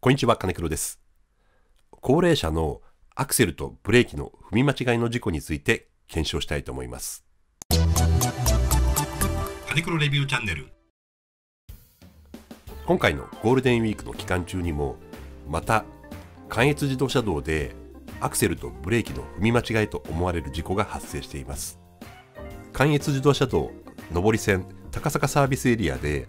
こんにちは、金黒です。高齢者のアクセルとブレーキの踏み間違いの事故について検証したいと思います。金黒レビューチャンネル。今回のゴールデンウィークの期間中にも、また関越自動車道でアクセルとブレーキの踏み間違いと思われる事故が発生しています。関越自動車道上り線高坂サービスエリアで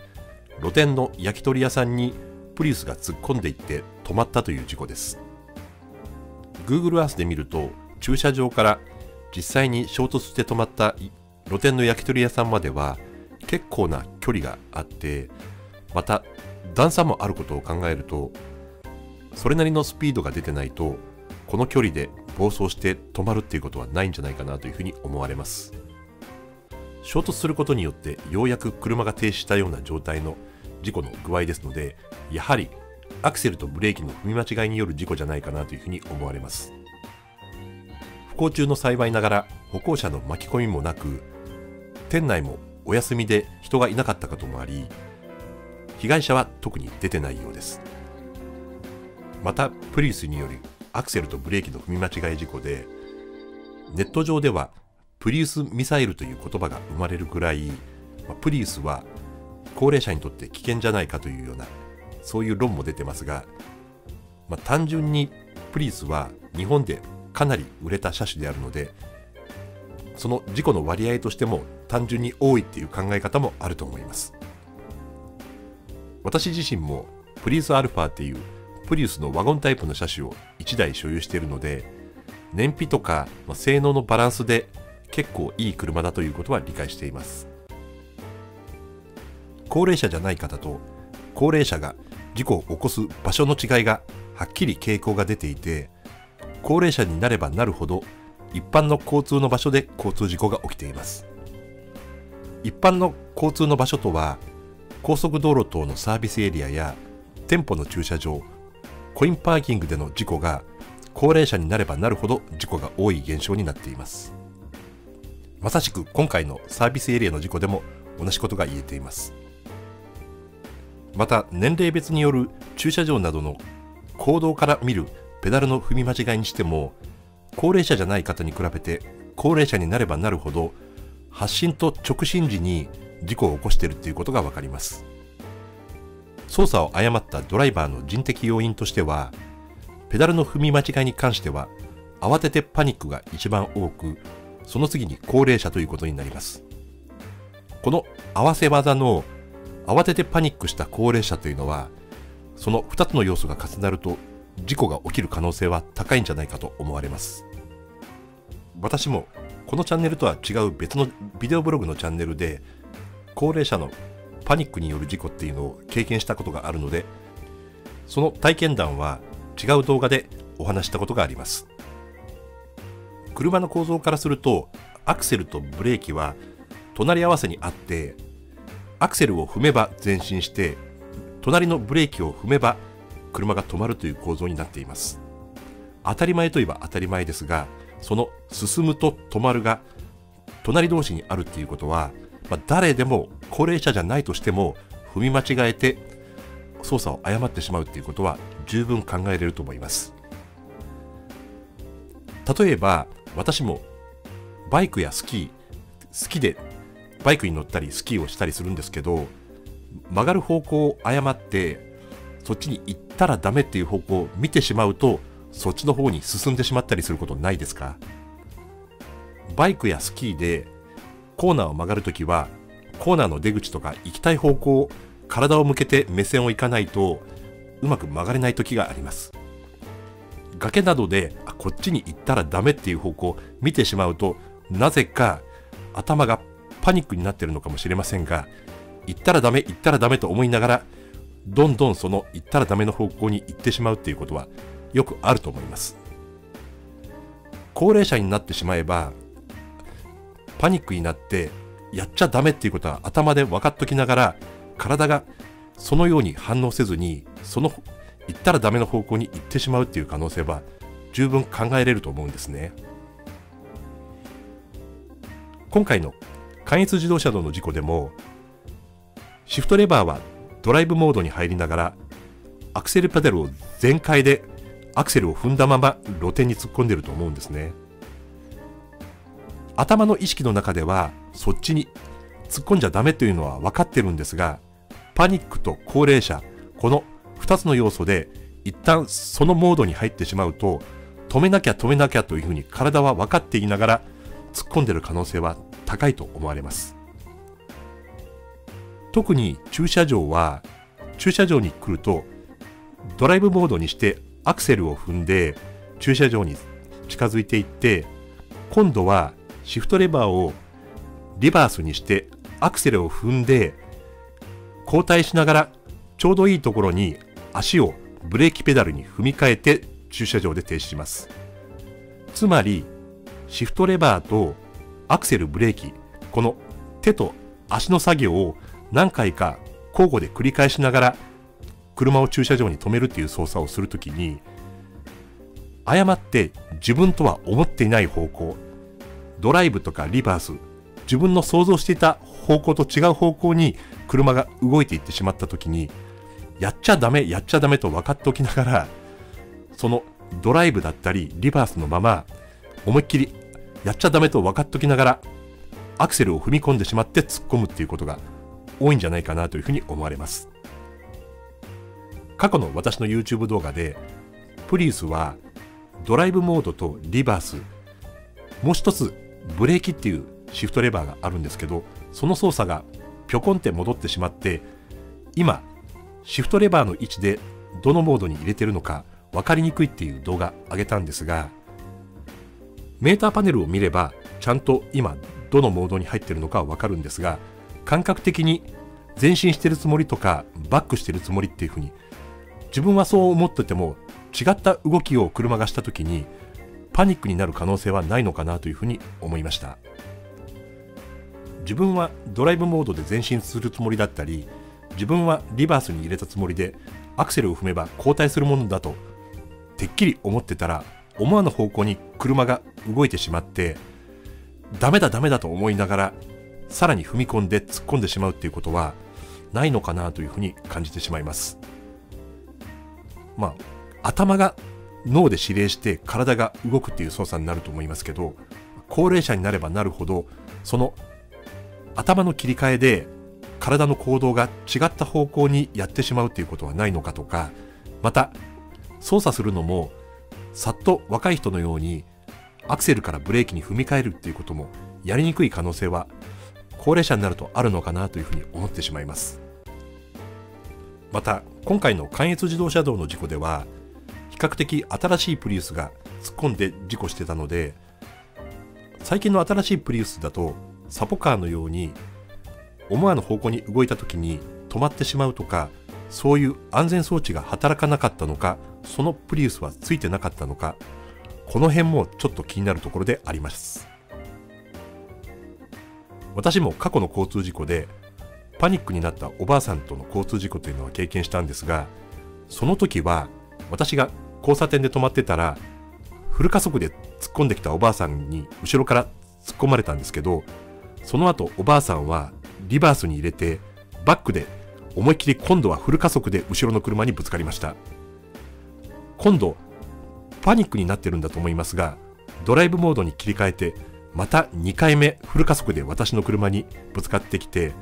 露店の焼き鳥屋さんにプリウスが突っ込んでいって止まったという事故です。Google Earth で見ると駐車場から実際に衝突して止まった露店の焼き鳥屋さんまでは結構な距離があってまた段差もあることを考えるとそれなりのスピードが出てないとこの距離で暴走して止まるっていうことはないんじゃないかなというふうに思われます。衝突することによってようやく車が停止したような状態の事故の具合ですのでやはりアクセルとブレーキの踏み間違いによる事故じゃないかなというふうに思われます。不幸中の幸いながら歩行者の巻き込みもなく店内もお休みで人がいなかったこともあり被害者は特に出てないようです。またプリウスによるアクセルとブレーキの踏み間違い事故でネット上ではプリウスミサイルという言葉が生まれるぐらい、プリウスは高齢者にとって危険じゃないかというようなそういう論も出てますが、まあ、単純にプリウスは日本でかなり売れた車種であるのでその事故の割合としても単純に多いっていう考え方もあると思います。私自身もプリウスアルファっていうプリウスのワゴンタイプの車種を1台所有しているので燃費とか、性能のバランスで結構いい車だということは理解しています。高齢者じゃない方と高齢者が事故を起こす場所の違いがはっきり傾向が出ていて高齢者になればなるほど一般の交通の場所で交通事故が起きています。一般の交通の場所とは高速道路等のサービスエリアや店舗の駐車場コインパーキングでの事故が高齢者になればなるほど事故が多い現象になっています。まさしく今回のサービスエリアの事故でも同じことが言えています。また年齢別による駐車場などの行動から見るペダルの踏み間違いにしても高齢者じゃない方に比べて高齢者になればなるほど発進と直進時に事故を起こしているということが分かります。操作を誤ったドライバーの人的要因としてはペダルの踏み間違いに関しては慌ててパニックが一番多くその次に高齢者ということになります。この合わせ技の慌ててパニックした高齢者というのはその2つの要素が重なると事故が起きる可能性は高いんじゃないかと思われます。私もこのチャンネルとは違う別のビデオブログのチャンネルで高齢者のパニックによる事故っていうのを経験したことがあるのでその体験談は違う動画でお話したことがあります。車の構造からするとアクセルとブレーキは隣り合わせにあってアクセルを踏めば前進して隣のブレーキを踏めば車が止まるという構造になっています。当たり前といえば当たり前ですがその進むと止まるが隣同士にあるっていうことは、まあ、誰でも高齢者じゃないとしても踏み間違えて操作を誤ってしまうっていうことは十分考えれると思います。例えば私もバイクやスキー好きでバイクに乗ったりスキーをしたりするんですけど曲がる方向を誤ってそっちに行ったらダメっていう方向を見てしまうとそっちの方に進んでしまったりすることないですか？バイクやスキーでコーナーを曲がるときはコーナーの出口とか行きたい方向体を向けて目線を行かないとうまく曲がれない時があります。崖などであこっちに行ったらダメっていう方向を見てしまうとなぜか頭がパニックになってるのかもしれませんが行ったらダメ行ったらダメと思いながらどんどんその行ったらダメの方向に行ってしまうっていうことはよくあると思います。高齢者になってしまえばパニックになってやっちゃダメっていうことは頭で分かっときながら体がそのように反応せずにその行ったらダメの方向に行ってしまうっていう可能性は十分考えれると思うんですね。今回の関越自動車道の事故でもシフトレバーはドライブモードに入りながらアクセルペダルを全開でアクセルを踏んだまま露店に突っ込んでると思うんですね。頭の意識の中ではそっちに突っ込んじゃダメというのは分かってるんですがパニックと高齢者この2つの要素で一旦そのモードに入ってしまうと止めなきゃ止めなきゃというふうに体は分かっていながら突っ込んでる可能性は高いと思われます。特に駐車場は駐車場に来るとドライブモードにしてアクセルを踏んで駐車場に近づいていって今度はシフトレバーをリバースにしてアクセルを踏んで交代しながらちょうどいいところに足をブレーキペダルに踏み替えて駐車場で停止します。つまりシフトレバーとアクセルブレーキこの手と足の作業を何回か交互で繰り返しながら車を駐車場に止めるっていう操作をするときに誤って自分とは思っていない方向ドライブとかリバース自分の想像していた方向と違う方向に車が動いていってしまったときにやっちゃダメやっちゃダメと分かっておきながらそのドライブだったりリバースのまま思いっきりやっちゃダメと分かっておきながらアクセルを踏み込んでしまって突っ込むっていうことが多いんじゃないかなというふうに思われます。過去の私の YouTube 動画でプリウスはドライブモードとリバースもう一つブレーキっていうシフトレバーがあるんですけどその操作がぴょこんって戻ってしまって今シフトレバーの位置でどのモードに入れてるのか分かりにくいっていう動画上げたんですがメーターパネルを見ればちゃんと今どのモードに入ってるのかは分かるんですが感覚的に前進してるつもりとかバックしてるつもりっていうふうに自分はそう思ってても違った動きを車がした時にパニックになる可能性はないのかなというふうに思いました。自分はドライブモードで前進するつもりだったり自分はリバースに入れたつもりでアクセルを踏めば後退するものだとてっきり思ってたら思わぬ方向に車が動いてしまってダメだダメだと思いながらさらに踏み込んで突っ込んでしまうっていうことはないのかなというふうに感じてしまいます。まあ頭が脳で指令して体が動くっていう操作になると思いますけど高齢者になればなるほどその頭の切り替えで体の行動が違った方向にやってしまうっていうことはないのかとかまた操作するのもさっと若い人のようにアクセルからブレーキに踏み替えるっていうこともやりにくい可能性は高齢者になるとあるのかなというふうに思ってしまいます。また今回の関越自動車道の事故では比較的新しいプリウスが突っ込んで事故してたので最近の新しいプリウスだとサポカーのように思わぬ方向に動いた時に止まってしまうとかそういう安全装置が働かなかったのかそのプリウスはついてなかったのかこの辺もちょっと気になるところであります。私も過去の交通事故でパニックになったおばあさんとの交通事故というのは経験したんですがその時は私が交差点で止まってたらフル加速で突っ込んできたおばあさんに後ろから突っ込まれたんですけどその後おばあさんはリバースに入れてバックで思いっきり今度はフル加速で後ろの車にぶつかりました。今度パニックになってるんだと思いますがドライブモードに切り替えてまた2回目フル加速で私の車にぶつかってきて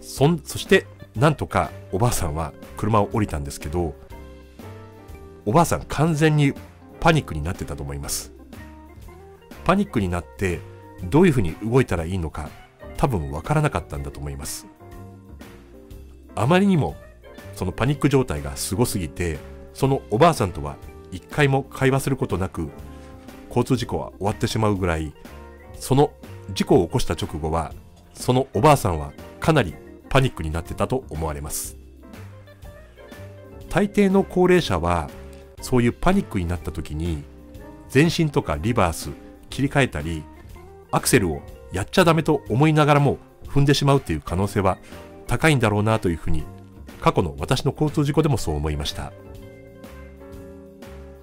そんそしてなんとかおばあさんは車を降りたんですけどおばあさん完全にパニックになってたと思います。パニックになってどういうふうに動いたらいいのか多分わからなかったんだと思います。あまりにもそのパニック状態がすごすぎてそのおばあさんとは一回も会話することなく交通事故は終わってしまうぐらいその事故を起こした直後はそのおばあさんはかなりパニックになってたと思われます。大抵の高齢者はそういうパニックになった時に前進とかリバース切り替えたりアクセルをやっちゃダメと思いながらも踏んでしまうっていう可能性は高いんだろうなというふうに過去の私の交通事故でもそう思いました。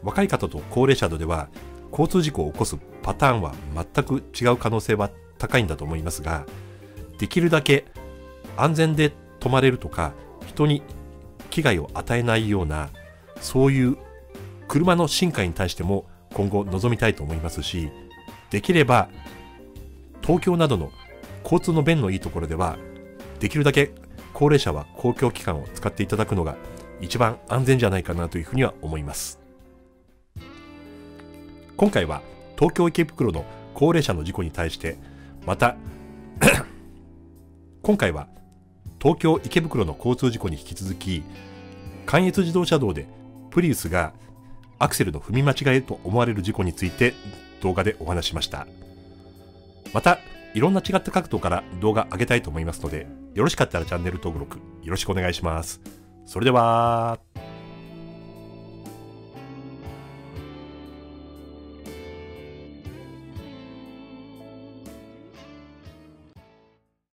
若い方と高齢者とでは交通事故を起こすパターンは全く違う可能性は高いんだと思いますができるだけ安全で止まれるとか人に危害を与えないようなそういう車の進化に対しても今後望みたいと思いますしできれば東京などの交通の便のいいところではできるだけ高齢者は公共機関を使っていただくのが一番安全じゃないかなというふうには思います。今回は東京池袋の高齢者の事故に対してまた 今回は東京池袋の交通事故に引き続き関越自動車道でプリウスがアクセルの踏み間違えと思われる事故について動画でお話しました。またいろんな違った角度から動画上げたいと思いますのでよろしかったらチャンネル登録よろしくお願いします。それでは。